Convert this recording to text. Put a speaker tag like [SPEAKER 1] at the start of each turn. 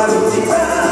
[SPEAKER 1] para